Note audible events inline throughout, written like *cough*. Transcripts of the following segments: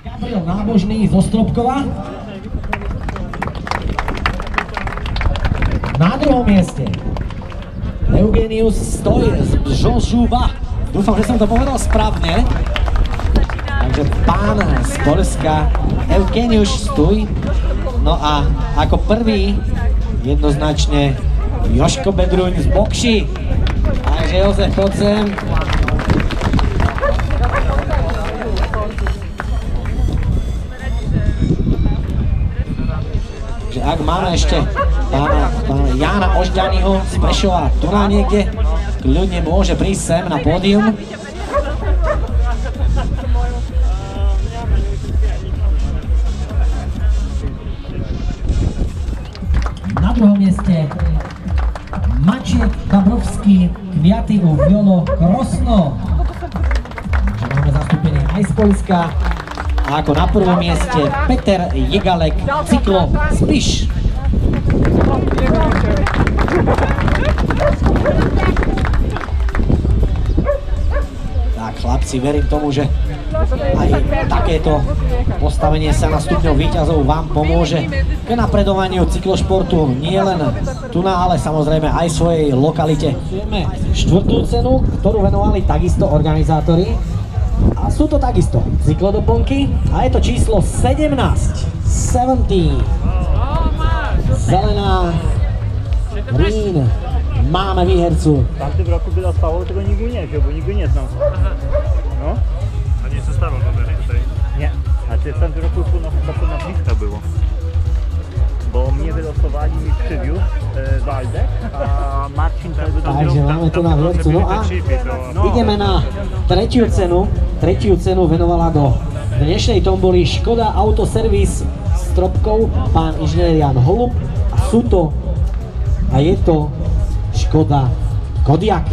Gabriel Nábožný zo Stropkova. Na druhom mieste Eugenius Stoj z Žožuva. Dúfam, že som to povedal správne. Takže pán z Polska Eugenius Stoj. No a ako prvý jednoznačne Joško Bedruň z Bokši. Takže Jozef, poď sem. Že ak máme ešte pána, pána Jana Ožďanyho z Prešova tu na niekde, kľudne môže prísť sem na pódium. Na druhom mieste Mačiek Dabrovský, Kviaty u Violo Krosno. Máme zastúpenie aj z Polska, a ako na prvom mieste Peter Jegalek, cyklo Spiš. Tak chlapci, verím tomu, že aj takéto postavenie sa na stupňov výťazov vám pomôže k napredovaniu cyklošportu nie len tu na, ale samozrejme aj svojej lokalite. Štvrtú cenu, ktorú venovali takisto organizátori a sú to takisto cyklodoplnky a je to číslo 17. 17. Zelená Rín. Máme výhercu. Tamtym roku by dostało, tego nikt nie wziął, bo nikt nie znał. No? A nie zostało numery tutaj. Nie. A ty w tamtym roku to nazwiska było. Bo mnie wylosowali mi przywiózł e, Waldek, a Marcin to Takže máme tu na výhercu. No a ideme na tretiu cenu. Tretiu cenu venovala do dnešnej tomboly Škoda Autoservis Stropkov, pán inžinier Jan Holub. A sú to, a je to Škoda Kodiak.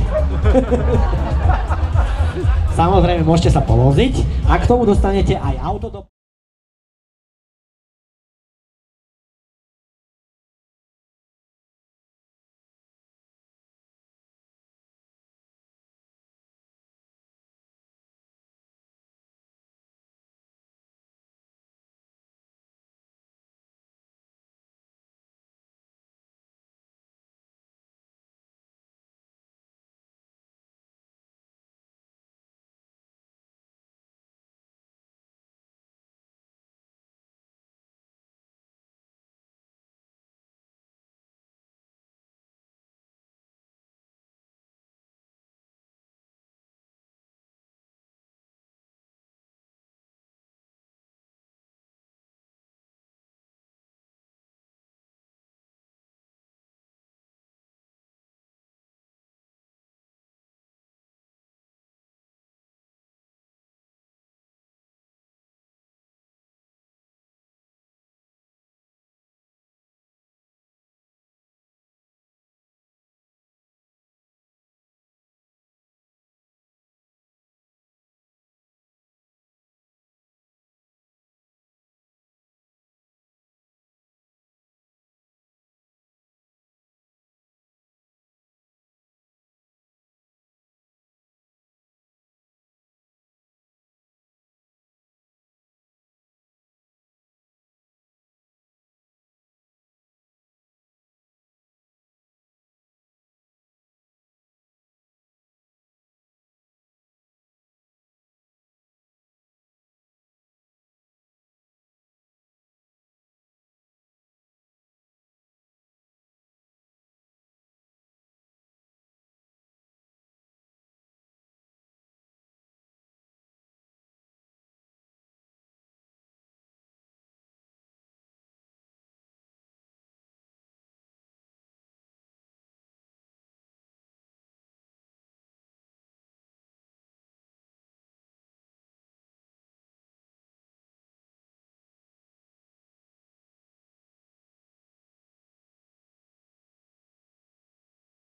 *laughs* Samozrejme, môžete sa položiť a k tomu dostanete aj auto do...